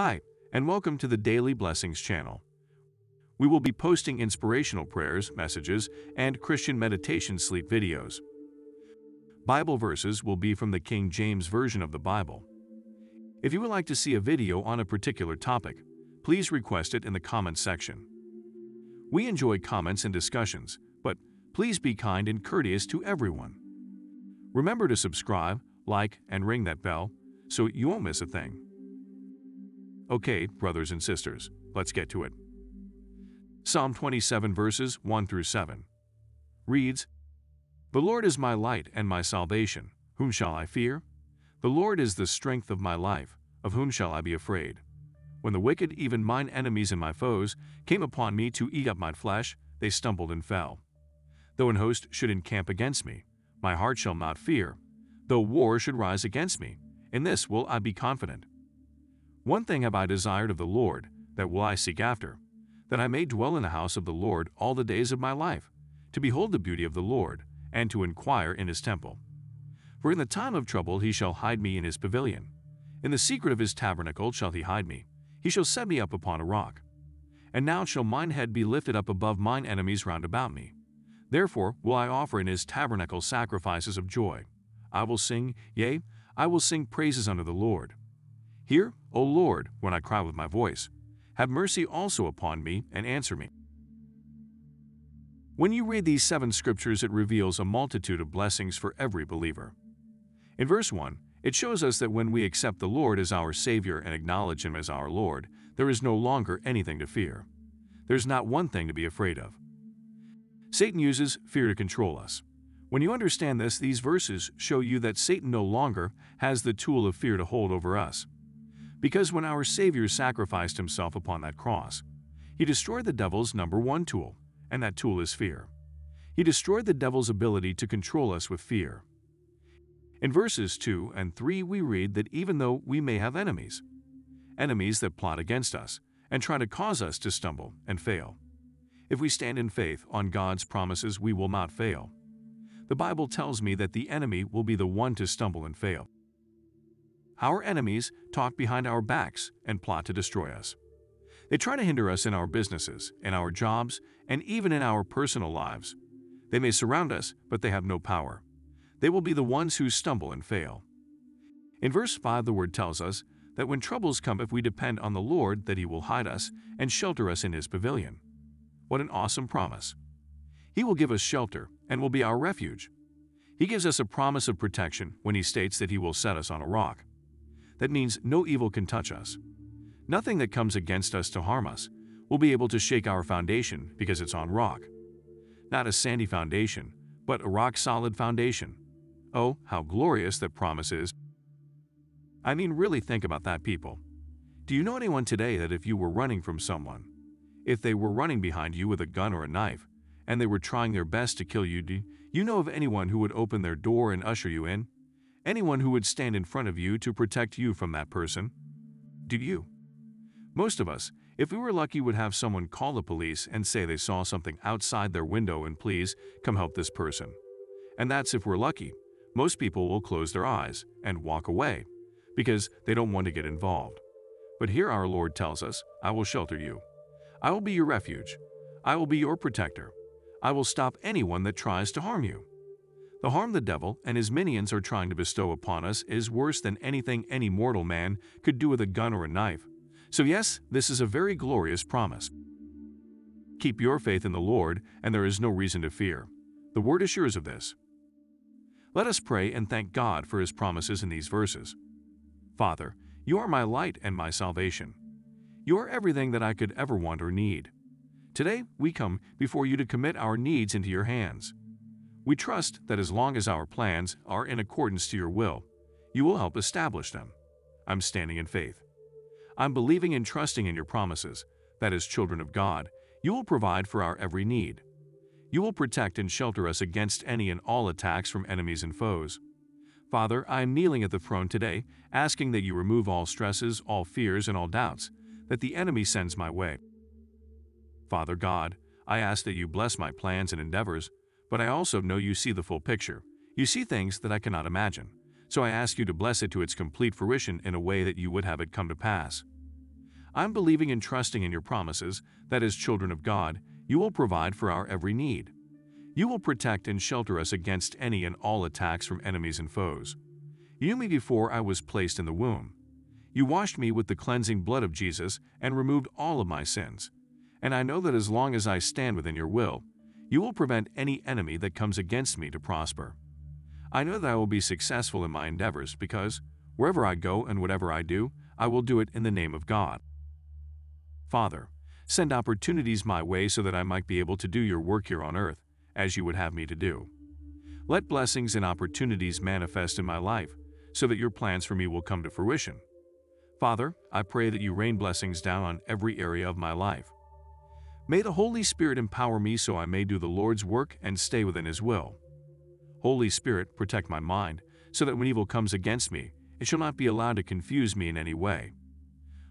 Hi, and welcome to the Daily Blessings channel. We will be posting inspirational prayers, messages, and Christian meditation sleep videos. Bible verses will be from the King James Version of the Bible. If you would like to see a video on a particular topic, please request it in the comments section. We enjoy comments and discussions, but please be kind and courteous to everyone. Remember to subscribe, like, and ring that bell so you won't miss a thing. Okay, brothers and sisters, let's get to it. Psalm 27 verses 1 through 7 reads, The Lord is my light and my salvation. Whom shall I fear? The Lord is the strength of my life. Of whom shall I be afraid? When the wicked, even mine enemies and my foes, came upon me to eat up my flesh, they stumbled and fell. Though an host should encamp against me, my heart shall not fear. Though war should rise against me, in this will I be confident. One thing have I desired of the Lord, that will I seek after, that I may dwell in the house of the Lord all the days of my life, to behold the beauty of the Lord, and to inquire in his temple. For in the time of trouble he shall hide me in his pavilion. In the secret of his tabernacle shall he hide me. He shall set me up upon a rock. And now shall mine head be lifted up above mine enemies round about me. Therefore will I offer in his tabernacle sacrifices of joy. I will sing, yea, I will sing praises unto the Lord. Hear, O Lord, when I cry with my voice. Have mercy also upon me and answer me. When you read these seven scriptures, it reveals a multitude of blessings for every believer. In verse 1, it shows us that when we accept the Lord as our Savior and acknowledge Him as our Lord, there is no longer anything to fear. There's not one thing to be afraid of. Satan uses fear to control us. When you understand this, these verses show you that Satan no longer has the tool of fear to hold over us. Because when our Savior sacrificed himself upon that cross, he destroyed the devil's number one tool, and that tool is fear. He destroyed the devil's ability to control us with fear. In verses 2 and 3, we read that even though we may have enemies, enemies that plot against us and try to cause us to stumble and fail, if we stand in faith on God's promises, we will not fail. The Bible tells me that the enemy will be the one to stumble and fail. Our enemies talk behind our backs and plot to destroy us. They try to hinder us in our businesses, in our jobs, and even in our personal lives. They may surround us, but they have no power. They will be the ones who stumble and fail. In verse 5, the word tells us that when troubles come, if we depend on the Lord, that He will hide us and shelter us in His pavilion. What an awesome promise! He will give us shelter and will be our refuge. He gives us a promise of protection when He states that He will set us on a rock. That means no evil can touch us. Nothing that comes against us to harm us will be able to shake our foundation because it's on rock. Not a sandy foundation, but a rock-solid foundation. Oh, how glorious that promise is. I mean, really think about that, people. Do you know anyone today that if you were running from someone, if they were running behind you with a gun or a knife, and they were trying their best to kill you, do you know of anyone who would open their door and usher you in? Anyone who would stand in front of you to protect you from that person? Did you? Most of us, if we were lucky, would have someone call the police and say they saw something outside their window and please come help this person. And that's if we're lucky. Most people will close their eyes and walk away because they don't want to get involved. But here our Lord tells us, I will shelter you. I will be your refuge. I will be your protector. I will stop anyone that tries to harm you. The harm the devil and his minions are trying to bestow upon us is worse than anything any mortal man could do with a gun or a knife. So yes, this is a very glorious promise. Keep your faith in the Lord, and there is no reason to fear. The Word assures of this. Let us pray and thank God for His promises in these verses. Father, you are my light and my salvation. You are everything that I could ever want or need. Today, we come before you to commit our needs into your hands. We trust that as long as our plans are in accordance to your will, you will help establish them. I'm standing in faith. I'm believing and trusting in your promises that as children of God, you will provide for our every need. You will protect and shelter us against any and all attacks from enemies and foes. Father, I am kneeling at the throne today, asking that you remove all stresses, all fears, and all doubts that the enemy sends my way. Father God, I ask that you bless my plans and endeavors, but I also know you see the full picture. You see things that I cannot imagine. So I ask you to bless it to its complete fruition in a way that you would have it come to pass. I'm believing and trusting in your promises that as children of God, you will provide for our every need. You will protect and shelter us against any and all attacks from enemies and foes. You knew me before I was placed in the womb. You washed me with the cleansing blood of Jesus and removed all of my sins. And I know that as long as I stand within your will, you will prevent any enemy that comes against me to prosper. I know that I will be successful in my endeavors because, wherever I go and whatever I do, I will do it in the name of God. Father, send opportunities my way so that I might be able to do your work here on earth, as you would have me to do. Let blessings and opportunities manifest in my life, so that your plans for me will come to fruition. Father, I pray that you rain blessings down on every area of my life. May the Holy Spirit empower me so I may do the Lord's work and stay within His will. Holy Spirit, protect my mind, so that when evil comes against me, it shall not be allowed to confuse me in any way.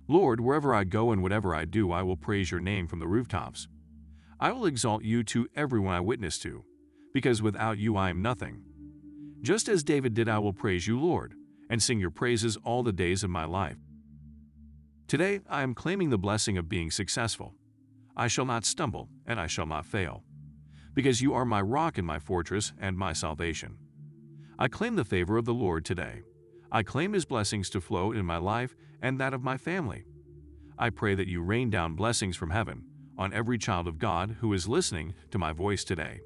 Lord, wherever I go and whatever I do, I will praise your name from the rooftops. I will exalt you to everyone I witness to, because without you I am nothing. Just as David did, I will praise you, Lord, and sing your praises all the days of my life. Today, I am claiming the blessing of being successful. I shall not stumble, and I shall not fail, because you are my rock and my fortress and my salvation. I claim the favor of the Lord today. I claim his blessings to flow in my life and that of my family. I pray that you rain down blessings from heaven on every child of God who is listening to my voice today.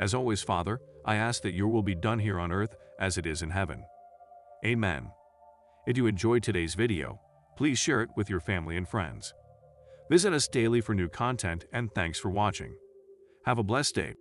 As always, Father, I ask that your will be done here on earth as it is in heaven. Amen. If you enjoyed today's video, please share it with your family and friends. Visit us daily for new content and thanks for watching. Have a blessed day.